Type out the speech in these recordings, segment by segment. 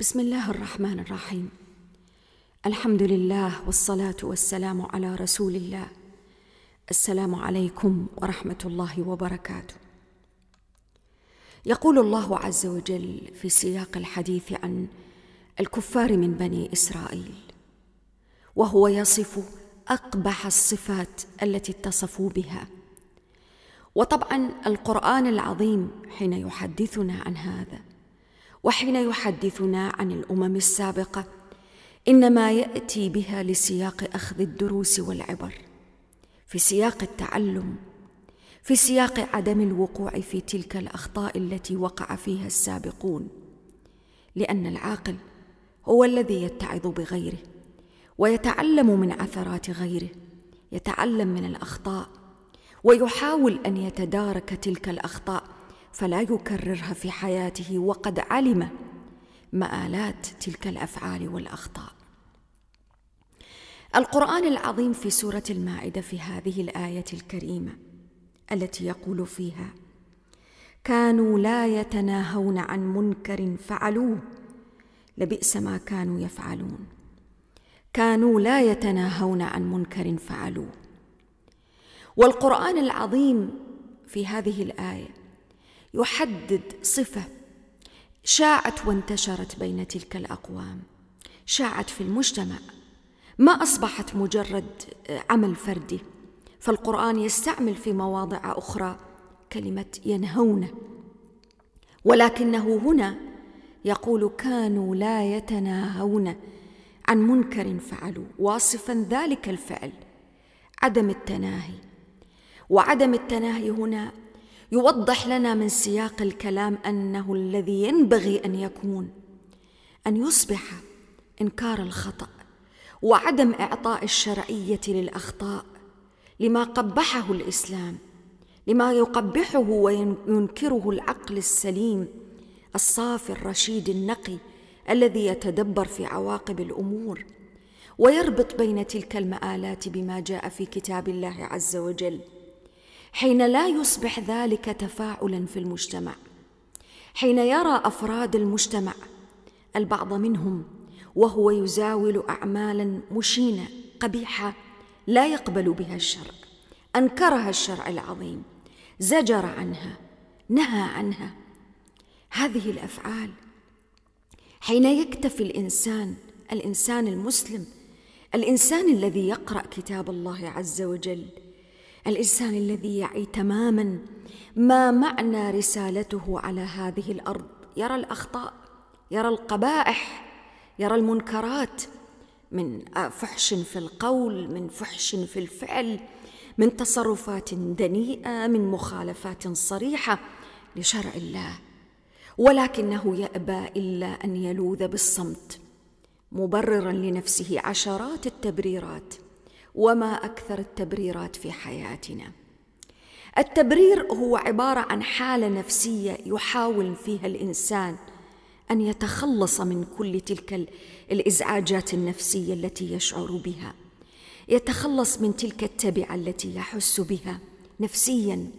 بسم الله الرحمن الرحيم. الحمد لله والصلاة والسلام على رسول الله. السلام عليكم ورحمة الله وبركاته. يقول الله عز وجل في سياق الحديث عن الكفار من بني إسرائيل وهو يصف أقبح الصفات التي اتصفوا بها. وطبعا القرآن العظيم حين يحدثنا عن هذا وحين يحدثنا عن الأمم السابقة إنما يأتي بها لسياق أخذ الدروس والعبر في سياق التعلم في سياق عدم الوقوع في تلك الأخطاء التي وقع فيها السابقون لأن العاقل هو الذي يتعظ بغيره ويتعلم من عثرات غيره يتعلم من الأخطاء ويحاول أن يتدارك تلك الأخطاء فلا يكررها في حياته وقد علم مآلات تلك الأفعال والأخطاء. القرآن العظيم في سورة المائدة في هذه الآية الكريمة التي يقول فيها كانوا لا يتناهون عن منكر فعلوه لبئس ما كانوا يفعلون. كانوا لا يتناهون عن منكر فعلوه. والقرآن العظيم في هذه الآية يحدد صفة شاعت وانتشرت بين تلك الأقوام شاعت في المجتمع. ما أصبحت مجرد عمل فردي فالقرآن يستعمل في مواضع أخرى كلمة ينهون. ولكنه هنا يقول كانوا لا يتناهون عن منكر فعلوا واصفا ذلك الفعل عدم التناهي. وعدم التناهي هنا يوضح لنا من سياق الكلام أنه الذي ينبغي أن يكون أن يصبح إنكار الخطأ وعدم إعطاء الشرعية للأخطاء لما قبحه الإسلام لما يقبحه وينكره العقل السليم الصافي الرشيد النقي الذي يتدبر في عواقب الأمور ويربط بين تلك المآلات بما جاء في كتاب الله عز وجل. حين لا يصبح ذلك تفاعلا في المجتمع. حين يرى أفراد المجتمع البعض منهم وهو يزاول اعمالا مشينة قبيحة لا يقبل بها الشرع أنكرها الشرع العظيم زجر عنها نهى عنها. هذه الأفعال حين يكتفي الإنسان الإنسان المسلم الإنسان الذي يقرأ كتاب الله عز وجل الإنسان الذي يعي تماما ما معنى رسالته على هذه الأرض. يرى الأخطاء يرى القبائح يرى المنكرات من فحش في القول من فحش في الفعل من تصرفات دنيئة من مخالفات صريحة لشرع الله. ولكنه يأبى إلا أن يلوذ بالصمت مبررا لنفسه عشرات التبريرات. وما أكثر التبريرات في حياتنا. التبرير هو عبارة عن حالة نفسية يحاول فيها الإنسان أن يتخلص من كل تلك الإزعاجات النفسية التي يشعر بها. يتخلص من تلك التبعة التي يحس بها نفسيا.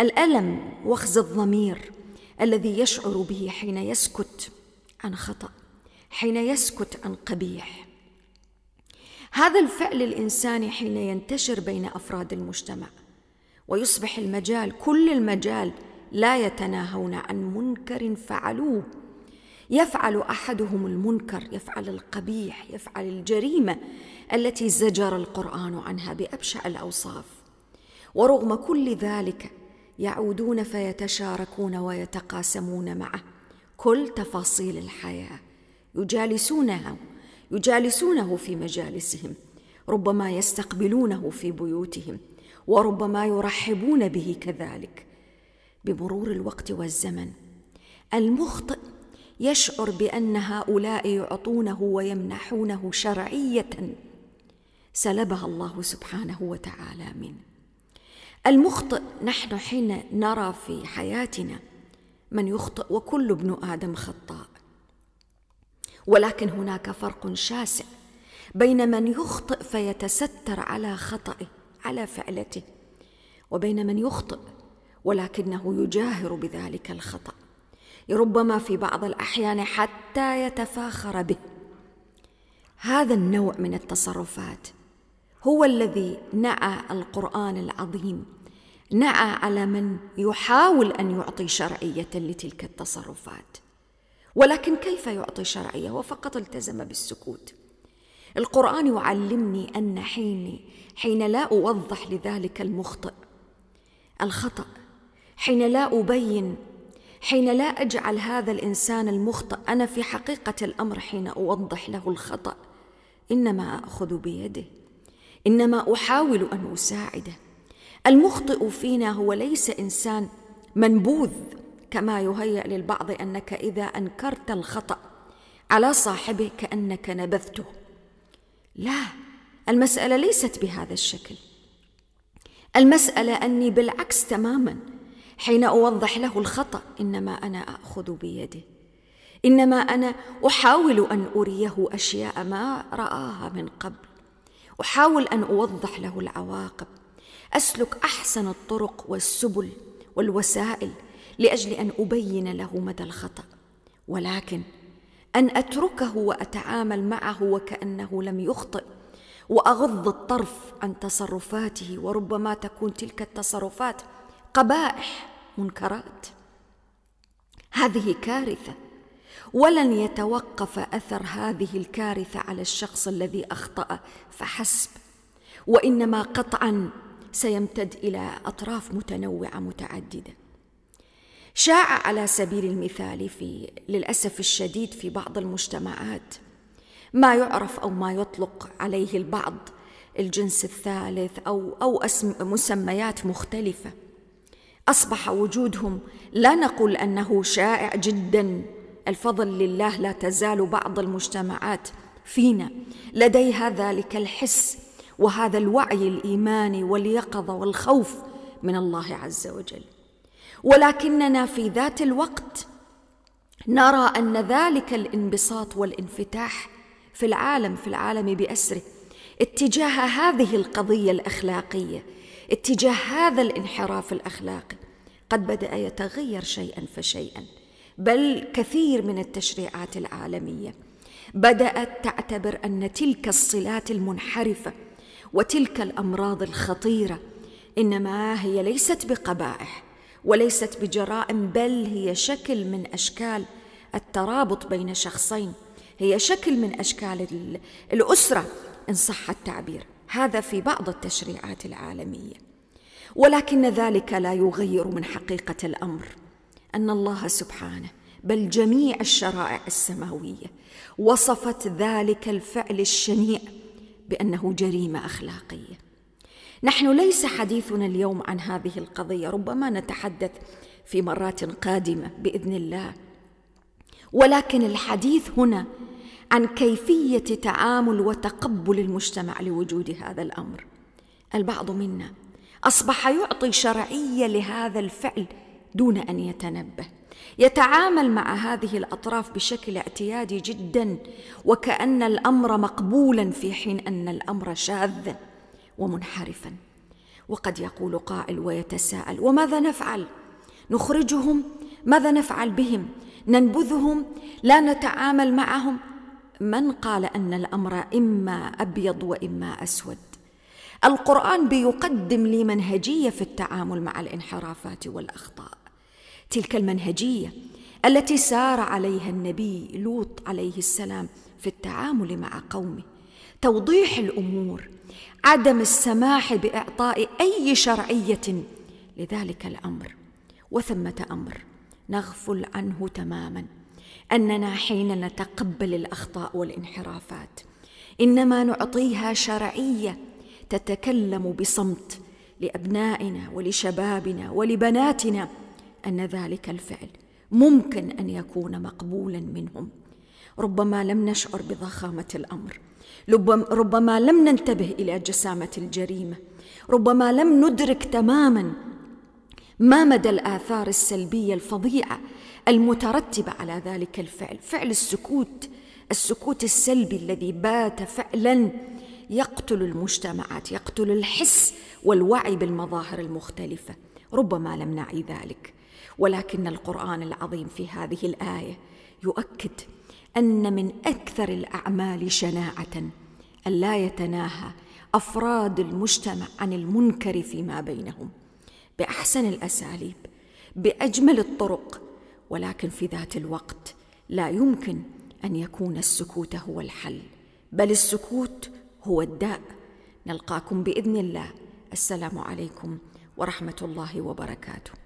الألم وخز الضمير الذي يشعر به حين يسكت عن خطأ حين يسكت عن قبيح. هذا الفعل الانساني حين ينتشر بين أفراد المجتمع ويصبح المجال كل المجال لا يتناهون عن منكر فعلوه. يفعل أحدهم المنكر يفعل القبيح يفعل الجريمة التي زجر القرآن عنها بأبشع الأوصاف. ورغم كل ذلك يعودون فيتشاركون ويتقاسمون معه. كل تفاصيل الحياة يجالسونها يجالسونه في مجالسهم ربما يستقبلونه في بيوتهم وربما يرحبون به كذلك. بمرور الوقت والزمن المخطئ يشعر بأن هؤلاء يعطونه ويمنحونه شرعية سلبها الله سبحانه وتعالى منه. المخطئ نحن حين نرى في حياتنا من يخطئ وكل ابن آدم خطاء. ولكن هناك فرق شاسع بين من يخطئ فيتستر على خطئه على فعلته وبين من يخطئ ولكنه يجاهر بذلك الخطأ. ربما في بعض الأحيان حتى يتفاخر به. هذا النوع من التصرفات هو الذي نعى القرآن العظيم نعى على من يحاول أن يعطي شرعية لتلك التصرفات. ولكن كيف يعطي شرعية؟ وفقط التزم بالسكوت. القرآن يعلمني أن حين حين لا أوضح لذلك المخطئ الخطأ. حين لا أبين حين لا أجعل هذا الإنسان المخطئ أنا في حقيقة الأمر حين أوضح له الخطأ. إنما أخذ بيده. إنما أحاول أن أساعده. المخطئ فينا هو ليس إنسان منبوذ. كما يهيأ للبعض أنك إذا أنكرت الخطأ على صاحبه كأنك نبذته. لا المسألة ليست بهذا الشكل. المسألة أني بالعكس تماما. حين أوضح له الخطأ إنما أنا أخذ بيده. إنما أنا أحاول أن أريه أشياء ما رآها من قبل. أحاول أن أوضح له العواقب. أسلك أحسن الطرق والسبل والوسائل لأجل أن أبين له مدى الخطأ. ولكن أن أتركه وأتعامل معه وكأنه لم يخطئ وأغض الطرف عن تصرفاته وربما تكون تلك التصرفات قبائح منكرات. هذه كارثة. ولن يتوقف أثر هذه الكارثة على الشخص الذي أخطأ فحسب. وإنما قطعا سيمتد إلى أطراف متنوعة متعددة. شاع على سبيل المثال في للأسف الشديد في بعض المجتمعات ما يعرف أو ما يطلق عليه البعض الجنس الثالث أو أو اسم مسميات مختلفة. أصبح وجودهم لا نقول أنه شائع جدا الفضل لله لا تزال بعض المجتمعات فينا. لديها ذلك الحس وهذا الوعي الإيماني واليقظة والخوف من الله عز وجل. ولكننا في ذات الوقت نرى أن ذلك الانبساط والانفتاح في العالم في العالم بأسره. اتجاه هذه القضية الأخلاقية اتجاه هذا الانحراف الأخلاقي قد بدأ يتغير شيئا فشيئا بل كثير من التشريعات العالمية بدأت تعتبر أن تلك الصلات المنحرفة وتلك الأمراض الخطيرة إنما هي ليست بقبائح وليست بجرائم بل هي شكل من أشكال الترابط بين شخصين. هي شكل من أشكال الأسرة إن صح التعبير. هذا في بعض التشريعات العالمية. ولكن ذلك لا يغير من حقيقة الأمر أن الله سبحانه بل جميع الشرائع السماوية وصفت ذلك الفعل الشنيع بأنه جريمة أخلاقية. نحن ليس حديثنا اليوم عن هذه القضية ربما نتحدث في مرات قادمة بإذن الله. ولكن الحديث هنا عن كيفية تعامل وتقبل المجتمع لوجود هذا الأمر. البعض منا أصبح يعطي شرعية لهذا الفعل دون أن يتنبه. يتعامل مع هذه الأطراف بشكل اعتيادي جدا وكأن الأمر مقبولا في حين أن الأمر شاذا. ومنحرفا. وقد يقول قائل ويتساءل وماذا نفعل؟ نخرجهم؟ ماذا نفعل بهم؟ ننبذهم؟ لا نتعامل معهم؟ من قال أن الأمر إما أبيض وإما أسود. القرآن بيقدم لي منهجية في التعامل مع الانحرافات والأخطاء. تلك المنهجية التي سار عليها النبي لوط عليه السلام في التعامل مع قومه. توضيح الأمور عدم السماح بإعطاء أي شرعية لذلك الأمر وثمة أمر نغفل عنه تماما أننا حين نتقبل الأخطاء والانحرافات إنما نعطيها شرعية تتكلم بصمت لأبنائنا ولشبابنا ولبناتنا أن ذلك الفعل ممكن أن يكون مقبولا منهم. ربما لم نشعر بضخامة الأمر. ربما لم ننتبه إلى جسامة الجريمة. ربما لم ندرك تماما ما مدى الآثار السلبية الفظيعة المترتبة على ذلك الفعل. فعل السكوت السكوت السلبي الذي بات فعلا يقتل المجتمعات يقتل الحس والوعي بالمظاهر المختلفة. ربما لم نعي ذلك. ولكن القرآن العظيم في هذه الآية يؤكد أن من أكثر الأعمال شناعة أن لا يتناهى أفراد المجتمع عن المنكر فيما بينهم بأحسن الأساليب بأجمل الطرق ولكن في ذات الوقت لا يمكن أن يكون السكوت هو الحل بل السكوت هو الداء. نلقاكم بإذن الله. السلام عليكم ورحمة الله وبركاته.